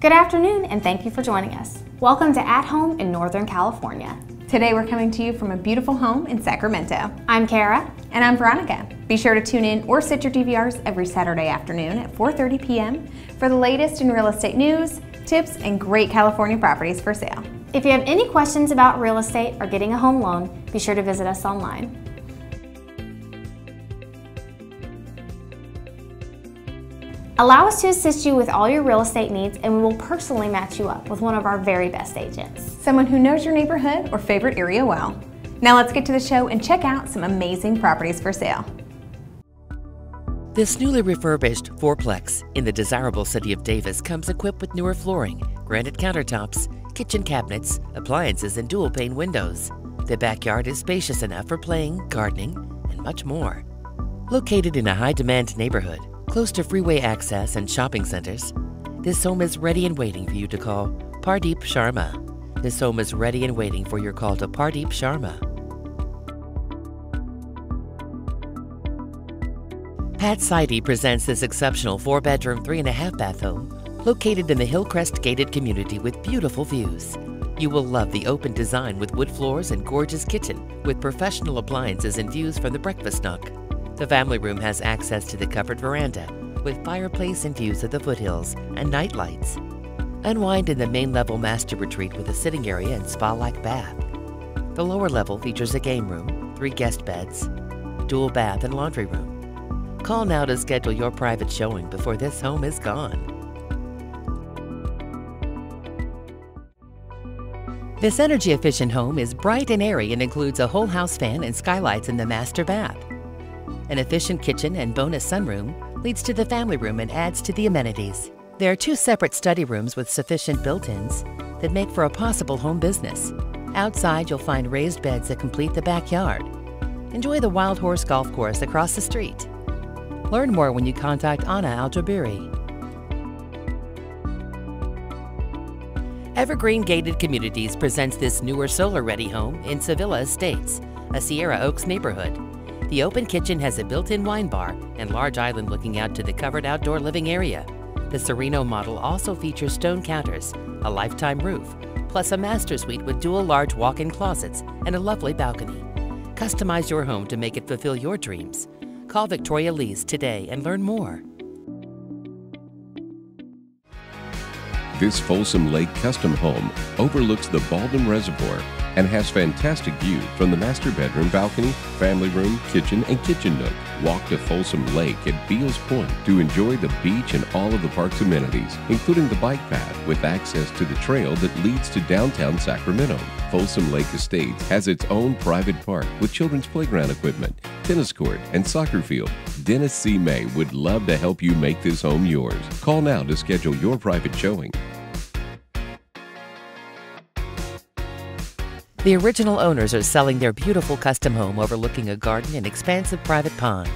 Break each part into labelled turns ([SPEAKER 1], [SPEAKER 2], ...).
[SPEAKER 1] Good afternoon and thank you for joining us. Welcome to At Home in Northern California.
[SPEAKER 2] Today we're coming to you from a beautiful home in Sacramento.
[SPEAKER 1] I'm Kara.
[SPEAKER 2] And I'm Veronica. Be sure to tune in or set your DVRs every Saturday afternoon at 4.30 p.m. for the latest in real estate news, tips, and great California properties for sale.
[SPEAKER 1] If you have any questions about real estate or getting a home loan, be sure to visit us online. Allow us to assist you with all your real estate needs and we will personally match you up with one of our very best agents.
[SPEAKER 2] Someone who knows your neighborhood or favorite area well. Now let's get to the show and check out some amazing properties for sale.
[SPEAKER 3] This newly refurbished fourplex in the desirable city of Davis comes equipped with newer flooring, granite countertops, kitchen cabinets, appliances, and dual pane windows. The backyard is spacious enough for playing, gardening, and much more. Located in a high demand neighborhood, Close to freeway access and shopping centers, this home is ready and waiting for you to call Pardeep Sharma. This home is ready and waiting for your call to Pardeep Sharma. Pat Sidey presents this exceptional four bedroom, three and a half bath home located in the Hillcrest gated community with beautiful views. You will love the open design with wood floors and gorgeous kitchen with professional appliances and views from the breakfast nook. The family room has access to the covered veranda with fireplace and views of the foothills and night lights. Unwind in the main level master retreat with a sitting area and spa-like bath. The lower level features a game room, three guest beds, dual bath and laundry room. Call now to schedule your private showing before this home is gone. This energy efficient home is bright and airy and includes a whole house fan and skylights in the master bath. An efficient kitchen and bonus sunroom leads to the family room and adds to the amenities. There are two separate study rooms with sufficient built-ins that make for a possible home business. Outside, you'll find raised beds that complete the backyard. Enjoy the Wild Horse Golf Course across the street. Learn more when you contact Anna Aljabiri. Evergreen Gated Communities presents this newer solar-ready home in Sevilla Estates, a Sierra Oaks neighborhood. The open kitchen has a built-in wine bar and large island looking out to the covered outdoor living area. The Sereno model also features stone counters, a lifetime roof, plus a master suite with dual large walk-in closets and a lovely balcony. Customize your home to make it fulfill your dreams. Call Victoria Lees today and learn more.
[SPEAKER 4] This Folsom Lake custom home overlooks the Baldwin Reservoir and has fantastic views from the master bedroom balcony, family room, kitchen, and kitchen nook. Walk to Folsom Lake at Beals Point to enjoy the beach and all of the park's amenities, including the bike path with access to the trail that leads to downtown Sacramento. Folsom Lake Estates has its own private park with children's playground equipment, tennis court, and soccer field. Dennis C. May would love to help you make this home yours. Call now to schedule your private showing.
[SPEAKER 3] The original owners are selling their beautiful custom home overlooking a garden and expansive private pond.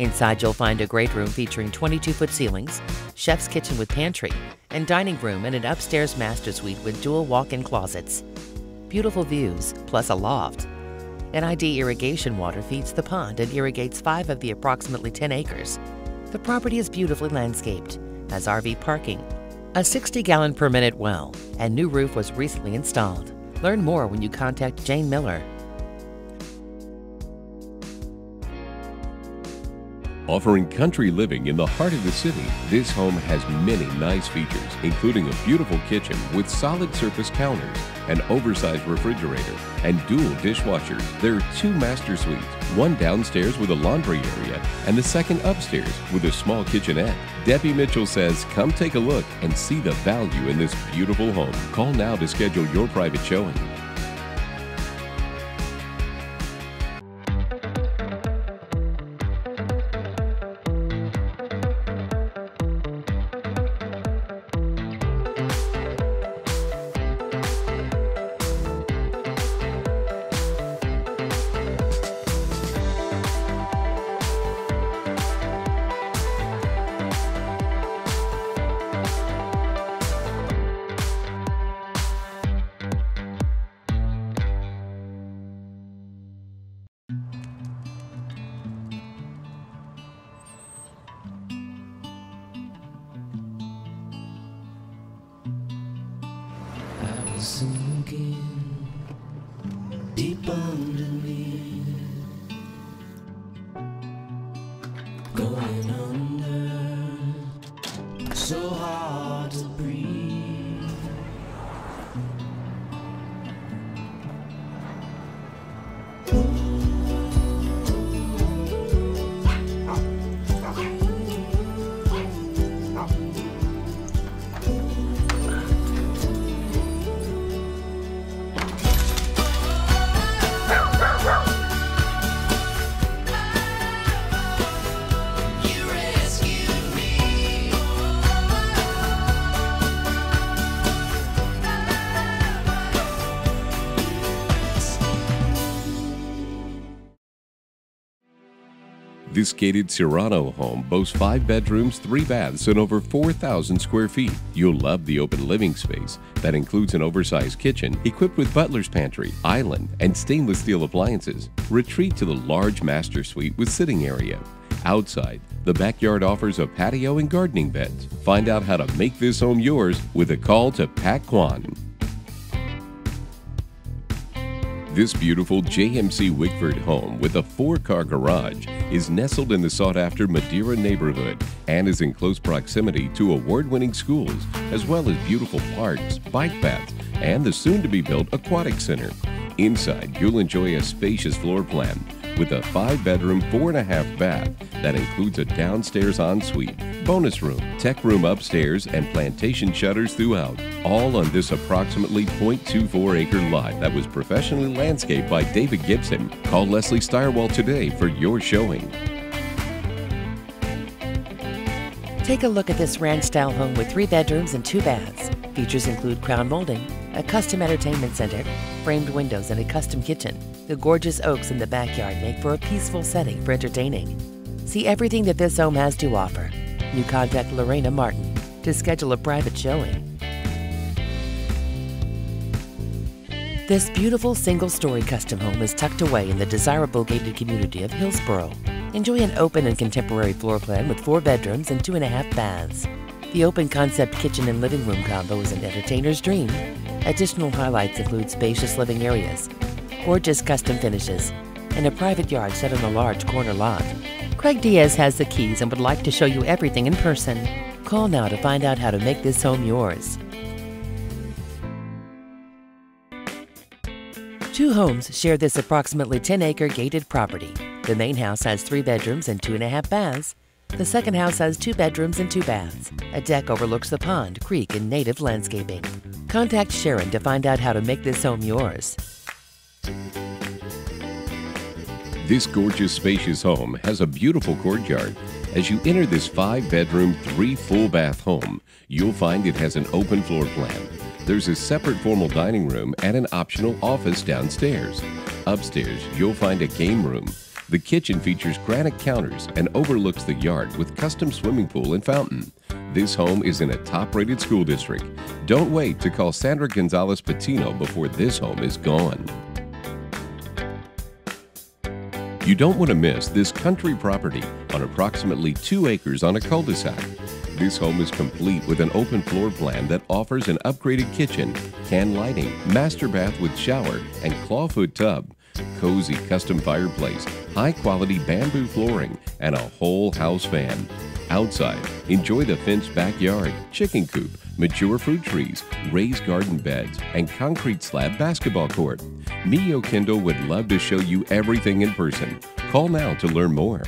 [SPEAKER 3] Inside, you'll find a great room featuring 22 foot ceilings, chef's kitchen with pantry, and dining room and an upstairs master suite with dual walk in closets. Beautiful views, plus a loft. NID irrigation water feeds the pond and irrigates five of the approximately 10 acres. The property is beautifully landscaped, has RV parking, a 60 gallon per minute well, and new roof was recently installed. Learn more when you contact Jane Miller.
[SPEAKER 4] Offering country living in the heart of the city, this home has many nice features, including a beautiful kitchen with solid surface counters, an oversized refrigerator, and dual dishwashers. There are two master suites, one downstairs with a laundry area, and the second upstairs with a small kitchenette. Debbie Mitchell says, come take a look and see the value in this beautiful home. Call now to schedule your private showing.
[SPEAKER 5] Sinking deep underneath,
[SPEAKER 4] This gated Serrano home boasts five bedrooms, three baths, and over 4,000 square feet. You'll love the open living space that includes an oversized kitchen equipped with butler's pantry, island, and stainless steel appliances. Retreat to the large master suite with sitting area. Outside, the backyard offers a patio and gardening beds. Find out how to make this home yours with a call to Pat Kwan. This beautiful JMC Wickford home with a four car garage is nestled in the sought after Madeira neighborhood and is in close proximity to award winning schools, as well as beautiful parks, bike paths, and the soon to be built aquatic center. Inside, you'll enjoy a spacious floor plan with a five bedroom, four and a half bath that includes a downstairs ensuite, bonus room, tech room upstairs, and plantation shutters throughout. All on this approximately 0.24 acre lot that was professionally landscaped by David Gibson. Call Leslie Steyerwalt today for your showing.
[SPEAKER 3] Take a look at this ranch style home with three bedrooms and two baths. Features include crown molding, a custom entertainment center, framed windows, and a custom kitchen. The gorgeous oaks in the backyard make for a peaceful setting for entertaining. See everything that this home has to offer. You contact Lorena Martin to schedule a private showing. This beautiful single story custom home is tucked away in the desirable gated community of Hillsboro. Enjoy an open and contemporary floor plan with four bedrooms and two and a half baths. The open concept kitchen and living room combo is an entertainer's dream. Additional highlights include spacious living areas, gorgeous custom finishes, and a private yard set on a large corner lot. Craig Diaz has the keys and would like to show you everything in person. Call now to find out how to make this home yours. Two homes share this approximately 10 acre gated property. The main house has three bedrooms and two and a half baths. The second house has two bedrooms and two baths. A deck overlooks the pond, creek, and native landscaping. Contact Sharon to find out how to make this home yours.
[SPEAKER 4] This gorgeous, spacious home has a beautiful courtyard. As you enter this five bedroom, three full bath home, you'll find it has an open floor plan. There's a separate formal dining room and an optional office downstairs. Upstairs, you'll find a game room. The kitchen features granite counters and overlooks the yard with custom swimming pool and fountain. This home is in a top rated school district. Don't wait to call Sandra Gonzalez Patino before this home is gone. You don't want to miss this country property on approximately two acres on a cul-de-sac. This home is complete with an open floor plan that offers an upgraded kitchen, can lighting, master bath with shower, and clawfoot tub, cozy custom fireplace, high quality bamboo flooring, and a whole house fan. Outside, enjoy the fenced backyard, chicken coop, mature fruit trees, raised garden beds, and concrete slab basketball court. Mio Kendall would love to show you everything in person. Call now to learn more.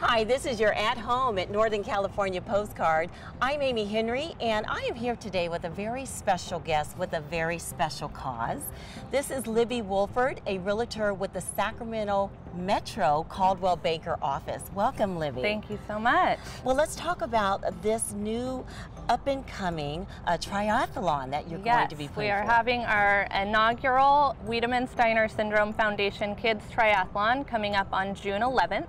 [SPEAKER 6] Hi, this is your At Home at Northern California postcard. I'm Amy Henry, and I am here today with a very special guest with a very special cause. This is Libby Wolford, a realtor with the Sacramento Metro Coldwell Banker office. Welcome, Libby.
[SPEAKER 7] Thank you so much.
[SPEAKER 6] Well, let's talk about this new up and coming uh, triathlon that you're going to be putting.
[SPEAKER 7] we are
[SPEAKER 6] forth.
[SPEAKER 7] having our inaugural Wiedemann Steiner Syndrome Foundation Kids Triathlon coming up on June 11th.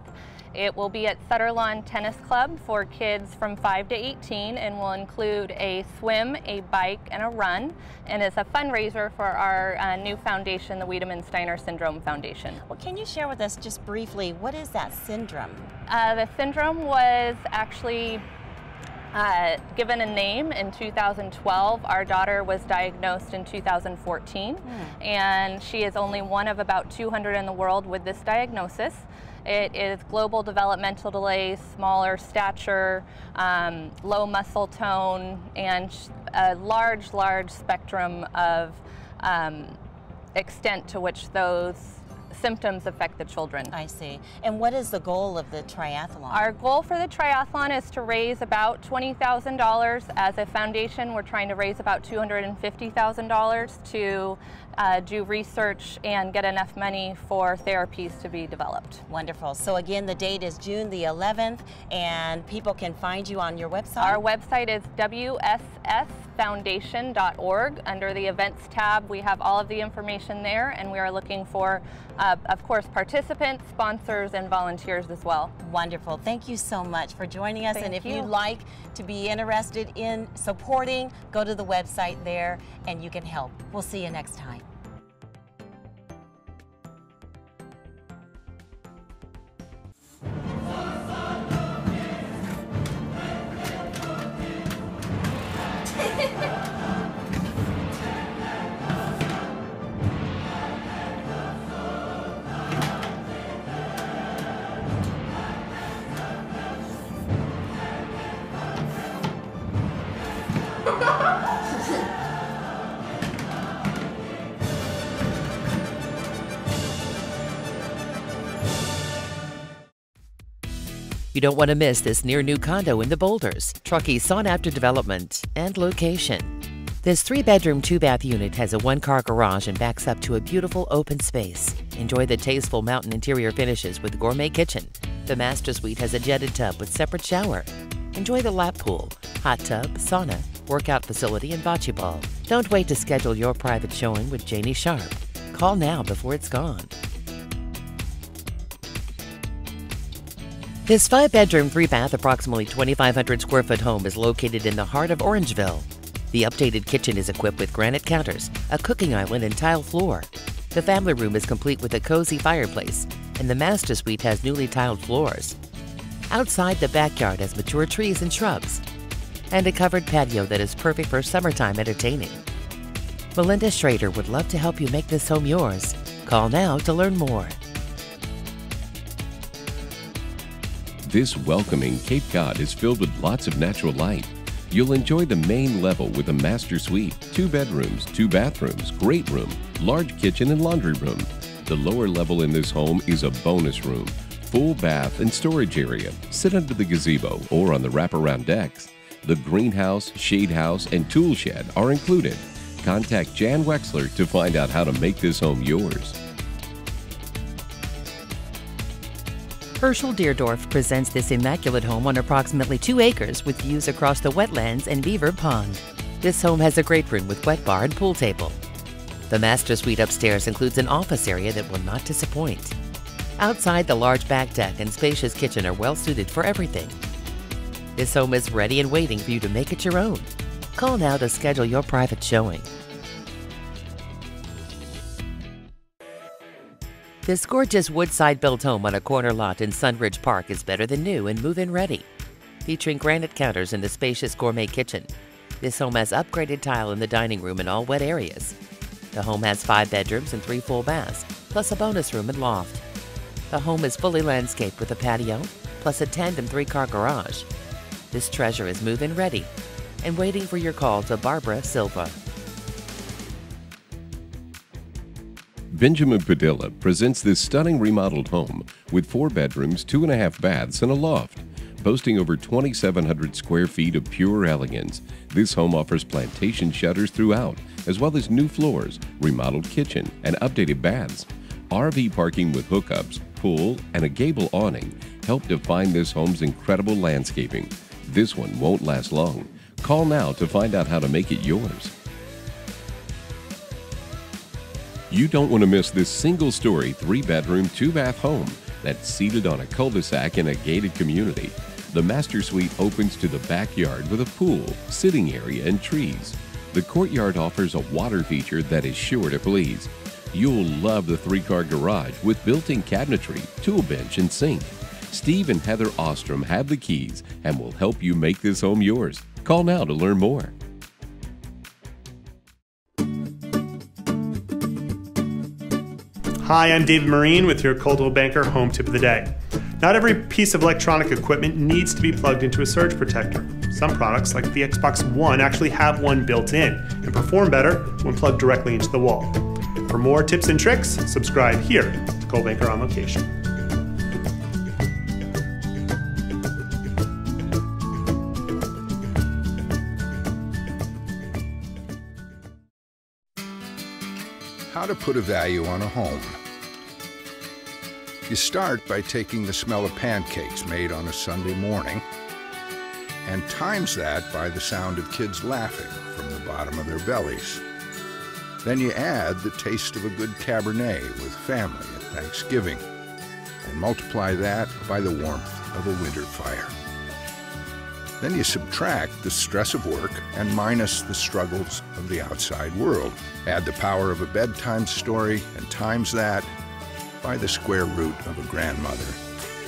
[SPEAKER 7] It will be at Sutter Lawn Tennis Club for kids from 5 to 18 and will include a swim, a bike, and a run, and it's a fundraiser for our uh, new foundation, the Wiedemann Steiner Syndrome Foundation.
[SPEAKER 6] Well, can you share with us just briefly what is that syndrome?
[SPEAKER 7] Uh, the syndrome was actually uh, given a name in 2012. Our daughter was diagnosed in 2014, and she is only one of about 200 in the world with this diagnosis. It is global developmental delays, smaller stature, um, low muscle tone, and a large, large spectrum of um, extent to which those symptoms affect the children.
[SPEAKER 6] I see. And what is the goal of the triathlon?
[SPEAKER 7] Our goal for the triathlon is to raise about $20,000. As a foundation, we're trying to raise about $250,000 to uh, do research and get enough money for therapies to be developed.
[SPEAKER 6] Wonderful. So again, the date is June the 11th, and people can find you on your website.
[SPEAKER 7] Our website is wssfoundation.org. Under the events tab, we have all of the information there, and we are looking for, uh, of course, participants, sponsors, and volunteers as well.
[SPEAKER 6] Wonderful. Thank you so much for joining us. and if you
[SPEAKER 7] you.
[SPEAKER 6] like to be interested in supporting, go to the website there and you can help. We'll see you next time.
[SPEAKER 3] You don't want to miss this near new condo in the Boulders. Truckee sought after development and location. This three bedroom, two bath unit has a one car garage and backs up to a beautiful open space. Enjoy the tasteful mountain interior finishes with gourmet kitchen. The master suite has a jetted tub with separate shower. Enjoy the lap pool, hot tub, sauna, workout facility, and bocce ball. Don't wait to schedule your private showing with Janie Sharp. Call now before it's gone. This five bedroom, three bath, approximately 2,500 square foot home is located in the heart of Orangevale. The updated kitchen is equipped with granite counters, a cooking island, and tile floor. The family room is complete with a cozy fireplace, and the master suite has newly tiled floors. Outside, the backyard has mature trees and shrubs, and a covered patio that is perfect for summertime entertaining. Melinda Schrader would love to help you make this home yours. Call now to learn more.
[SPEAKER 4] This welcoming Cape Cod is filled with lots of natural light. You'll enjoy the main level with a master suite, two bedrooms, two bathrooms, great room, large kitchen, and laundry room. The lower level in this home is a bonus room, full bath and storage area. Sit under the gazebo or on the wraparound decks. The greenhouse, shade house, and tool shed are included. Contact Jan Wexler to find out how to make this home yours.
[SPEAKER 3] Herschel Deerdorf presents this immaculate home on approximately two acres with views across the wetlands and Beaver Pond. This home has a great room with wet bar and pool table. The master suite upstairs includes an office area that will not disappoint. Outside, the large back deck and spacious kitchen are well suited for everything. This home is ready and waiting for you to make it your own. Call now to schedule your private showing. This gorgeous woodside built home on a corner lot in Sunridge Park is better than new and move in ready. Featuring granite counters and a spacious gourmet kitchen, this home has upgraded tile in the dining room and all wet areas. The home has five bedrooms and three full baths, plus a bonus room and loft. The home is fully landscaped with a patio, plus a tandem three car garage. This treasure is move in ready and waiting for your call to Barbara Silva.
[SPEAKER 4] Benjamin Padilla presents this stunning remodeled home with four bedrooms, two and a half baths, and a loft. Boasting over 2,700 square feet of pure elegance, this home offers plantation shutters throughout, as well as new floors, remodeled kitchen, and updated baths. RV parking with hookups, pool, and a gable awning help define this home's incredible landscaping. This one won't last long. Call now to find out how to make it yours. You don't want to miss this single story, three bedroom, two bath home that's seated on a cul de sac in a gated community. The master suite opens to the backyard with a pool, sitting area, and trees. The courtyard offers a water feature that is sure to please. You'll love the three car garage with built in cabinetry, tool bench, and sink. Steve and Heather Ostrom have the keys and will help you make this home yours. Call now to learn more.
[SPEAKER 8] Hi, I'm David Marine with your Coldwell Banker Home Tip of the Day. Not every piece of electronic equipment needs to be plugged into a surge protector. Some products, like the Xbox One, actually have one built in and perform better when plugged directly into the wall. For more tips and tricks, subscribe here to Coldwell Banker on Location.
[SPEAKER 9] How to put a value on a home. You start by taking the smell of pancakes made on a Sunday morning and times that by the sound of kids laughing from the bottom of their bellies. Then you add the taste of a good Cabernet with family at Thanksgiving and multiply that by the warmth of a winter fire. Then you subtract the stress of work and minus the struggles of the outside world. Add the power of a bedtime story and times that by the square root of a grandmother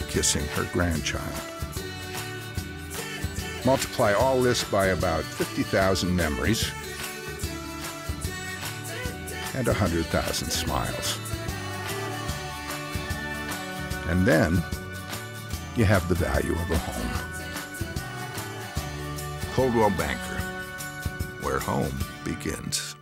[SPEAKER 9] kissing her grandchild. Multiply all this by about 50,000 memories and 100,000 smiles. And then you have the value of a home. Coldwell Banker, where home begins.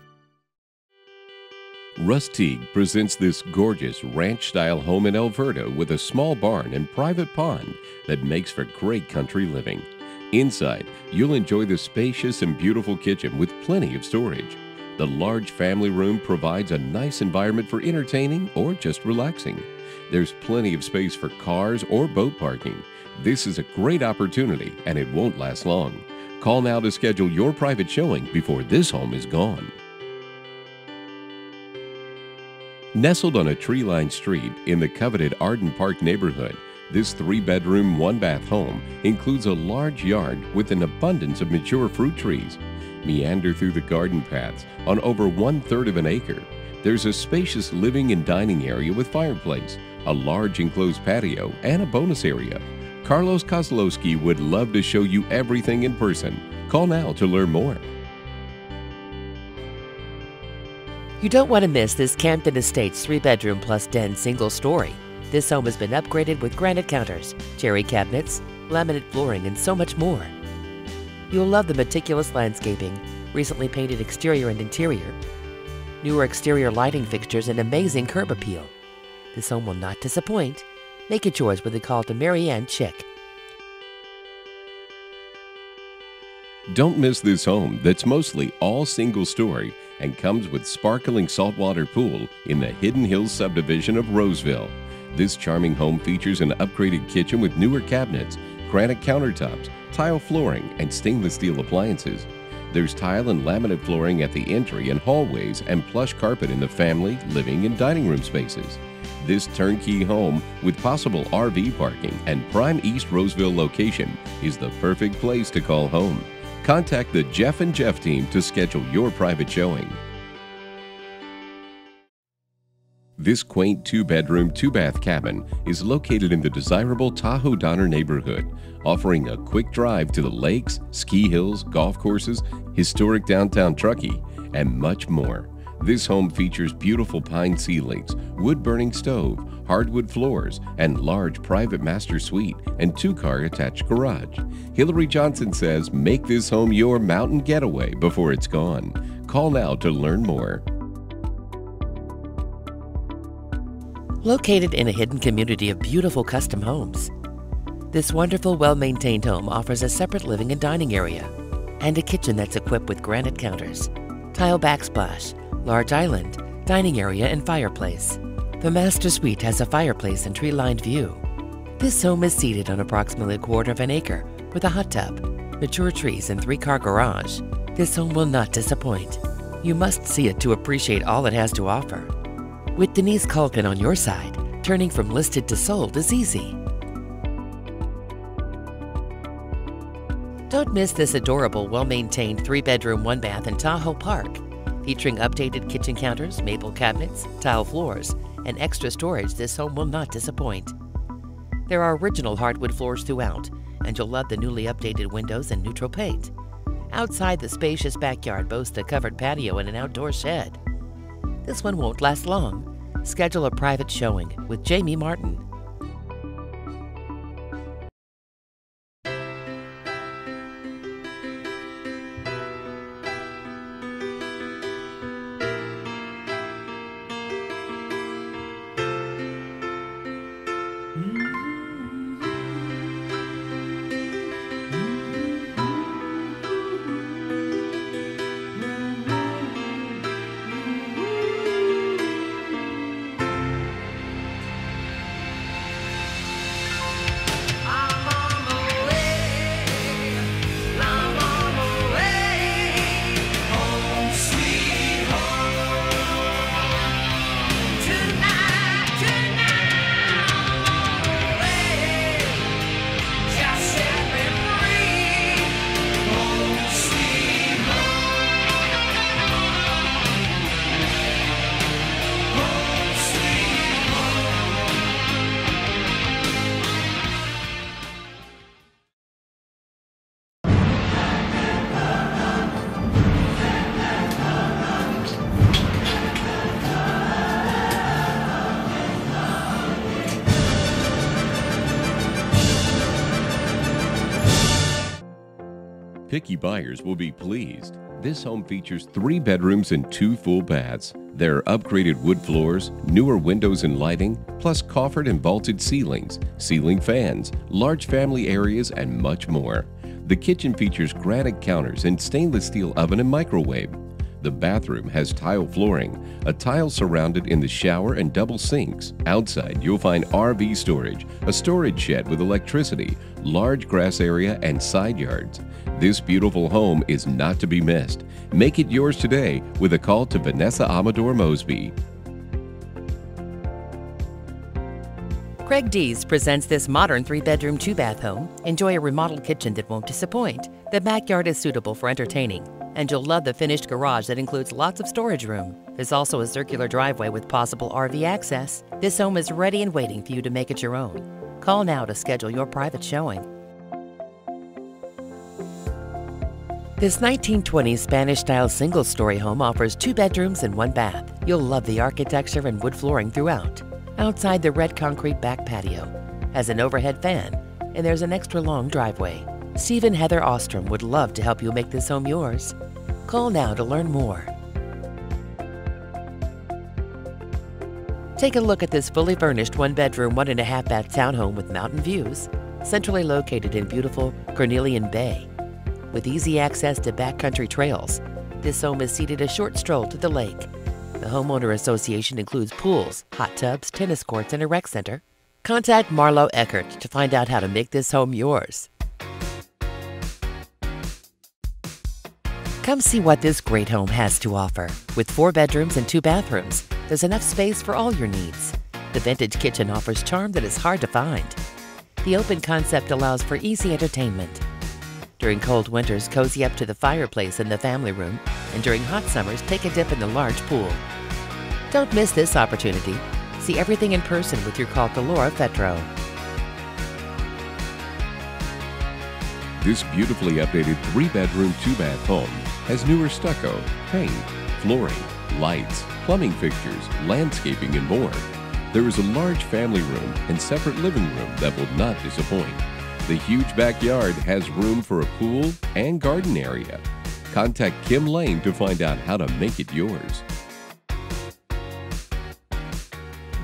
[SPEAKER 4] Russ Teague presents this gorgeous ranch style home in Elverta with a small barn and private pond that makes for great country living. Inside, you'll enjoy the spacious and beautiful kitchen with plenty of storage. The large family room provides a nice environment for entertaining or just relaxing. There's plenty of space for cars or boat parking. This is a great opportunity and it won't last long. Call now to schedule your private showing before this home is gone. Nestled on a tree lined street in the coveted Arden Park neighborhood, this three bedroom, one bath home includes a large yard with an abundance of mature fruit trees. Meander through the garden paths on over one third of an acre. There's a spacious living and dining area with fireplace, a large enclosed patio, and a bonus area. Carlos Kozlowski would love to show you everything in person. Call now to learn more.
[SPEAKER 3] You don't want to miss this Campton Estates three bedroom plus den single story. This home has been upgraded with granite counters, cherry cabinets, laminate flooring, and so much more. You'll love the meticulous landscaping, recently painted exterior and interior, newer exterior lighting fixtures, and amazing curb appeal. This home will not disappoint. Make it yours with a call to Mary Ann Chick.
[SPEAKER 4] Don't miss this home that's mostly all single story and comes with sparkling saltwater pool in the Hidden Hills subdivision of Roseville. This charming home features an upgraded kitchen with newer cabinets, granite countertops, tile flooring, and stainless steel appliances. There's tile and laminate flooring at the entry and hallways and plush carpet in the family, living, and dining room spaces. This turnkey home with possible RV parking and prime East Roseville location is the perfect place to call home. Contact the Jeff and Jeff team to schedule your private showing. This quaint two bedroom, two bath cabin is located in the desirable Tahoe Donner neighborhood, offering a quick drive to the lakes, ski hills, golf courses, historic downtown Truckee, and much more. This home features beautiful pine ceilings, wood burning stove, hardwood floors, and large private master suite and two car attached garage. Hillary Johnson says make this home your mountain getaway before it's gone. Call now to learn more.
[SPEAKER 3] Located in a hidden community of beautiful custom homes, this wonderful, well maintained home offers a separate living and dining area and a kitchen that's equipped with granite counters, tile backsplash, large island, dining area, and fireplace. The master suite has a fireplace and tree lined view. This home is seated on approximately a quarter of an acre with a hot tub, mature trees, and three car garage. This home will not disappoint. You must see it to appreciate all it has to offer. With Denise Culkin on your side, turning from listed to sold is easy. Don't miss this adorable, well maintained three bedroom, one bath in Tahoe Park, featuring updated kitchen counters, maple cabinets, tile floors, and extra storage. This home will not disappoint. There are original hardwood floors throughout, and you'll love the newly updated windows and neutral paint. Outside, the spacious backyard boasts a covered patio and an outdoor shed. This one won't last long. Schedule a private showing with Jamie Martin.
[SPEAKER 4] Picky buyers will be pleased. This home features three bedrooms and two full baths. There are upgraded wood floors, newer windows and lighting, plus coffered and vaulted ceilings, ceiling fans, large family areas, and much more. The kitchen features granite counters and stainless steel oven and microwave. The bathroom has tile flooring, a tile surrounded in the shower and double sinks. Outside, you'll find RV storage, a storage shed with electricity, large grass area, and side yards. This beautiful home is not to be missed. Make it yours today with a call to Vanessa Amador Mosby.
[SPEAKER 3] Craig Dees presents this modern three bedroom, two bath home. Enjoy a remodeled kitchen that won't disappoint. The backyard is suitable for entertaining, and you'll love the finished garage that includes lots of storage room. There's also a circular driveway with possible RV access. This home is ready and waiting for you to make it your own. Call now to schedule your private showing. This 1920s Spanish style single story home offers two bedrooms and one bath. You'll love the architecture and wood flooring throughout. Outside, the red concrete back patio has an overhead fan, and there's an extra long driveway. Steve and Heather Ostrom would love to help you make this home yours. Call now to learn more. Take a look at this fully furnished one bedroom, one and a half bath townhome with mountain views, centrally located in beautiful Carnelian Bay. With easy access to backcountry trails, this home is seated a short stroll to the lake. The Homeowner Association includes pools, hot tubs, tennis courts, and a rec center. Contact Marlo Eckert to find out how to make this home yours. Come see what this great home has to offer. With four bedrooms and two bathrooms, there's enough space for all your needs. The vintage kitchen offers charm that is hard to find. The open concept allows for easy entertainment. During cold winters, cozy up to the fireplace in the family room, and during hot summers, take a dip in the large pool. Don't miss this opportunity. See everything in person with your call to Laura Fetro.
[SPEAKER 4] This beautifully updated three bedroom, two bath home has newer stucco, paint, flooring, lights, plumbing fixtures, landscaping, and more. There is a large family room and separate living room that will not disappoint. The huge backyard has room for a pool and garden area. Contact Kim Lane to find out how to make it yours.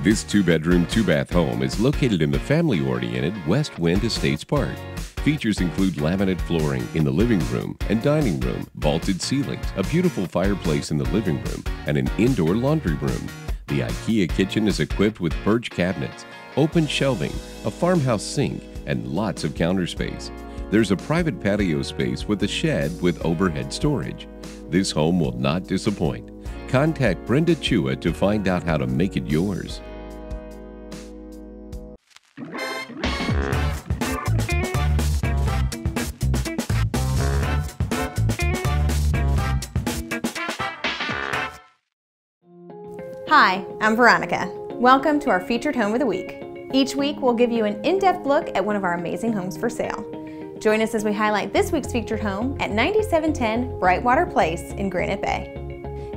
[SPEAKER 4] This two bedroom, two bath home is located in the family oriented West Wind Estates Park. Features include laminate flooring in the living room and dining room, vaulted ceilings, a beautiful fireplace in the living room, and an indoor laundry room. The IKEA kitchen is equipped with birch cabinets, open shelving, a farmhouse sink, and lots of counter space. There's a private patio space with a shed with overhead storage. This home will not disappoint. Contact Brenda Chua to find out how to make it yours.
[SPEAKER 2] I'm Veronica. Welcome to our featured home of the week. Each week, we'll give you an in-depth look at one of our amazing homes for sale. Join us as we highlight this week's featured home at 9710 Brightwater Place in Granite Bay.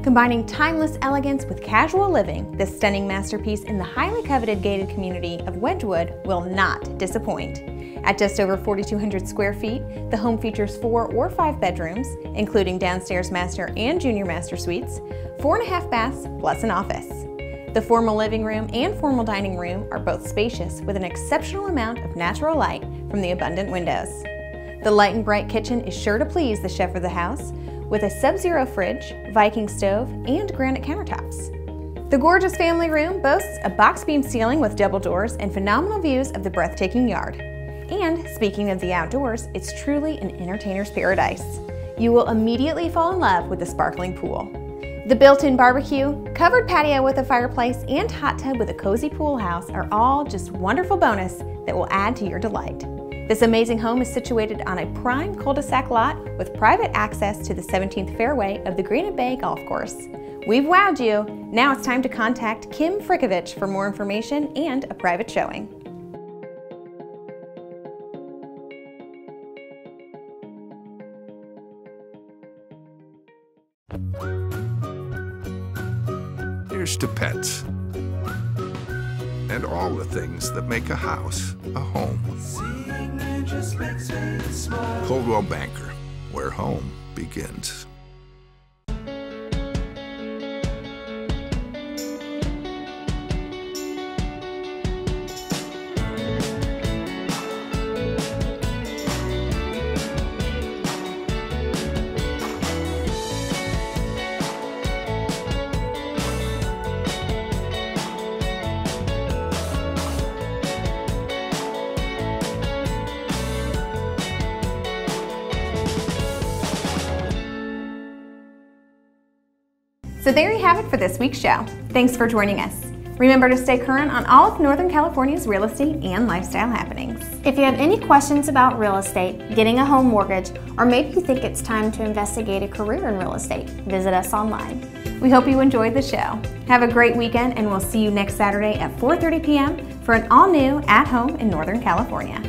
[SPEAKER 2] Combining timeless elegance with casual living, this stunning masterpiece in the highly coveted gated community of Wedgewood will not disappoint. At just over 4,200 square feet, the home features four or five bedrooms, including downstairs master and junior master suites, four and a half baths, plus an office. The formal living room and formal dining room are both spacious with an exceptional amount of natural light from the abundant windows. The light and bright kitchen is sure to please the chef of the house with a sub-zero fridge, Viking stove, and granite countertops. The gorgeous family room boasts a box beam ceiling with double doors and phenomenal views of the breathtaking yard. And speaking of the outdoors, it's truly an entertainer's paradise. You will immediately fall in love with the sparkling pool. The built-in barbecue, covered patio with a fireplace, and hot tub with a cozy pool house are all just wonderful bonus that will add to your delight. This amazing home is situated on a prime cul-de-sac lot with private access to the 17th fairway of the Granite Bay Golf Course. We've wowed you. Now it's time to contact Kim Frickovich for more information and a private showing.
[SPEAKER 9] To pets. And all the things that make a house a home. Coldwell Banker, where home begins.
[SPEAKER 2] This week's show. Thanks for joining us. Remember to stay current on all of Northern California's real estate and lifestyle happenings.
[SPEAKER 1] If you have any questions about real estate, getting a home mortgage, or maybe you think it's time to investigate a career in real estate, visit us online.
[SPEAKER 2] We hope you enjoyed the show. Have a great weekend and we'll see you next Saturday at 4:30 p.m. for an all-new At Home in Northern California.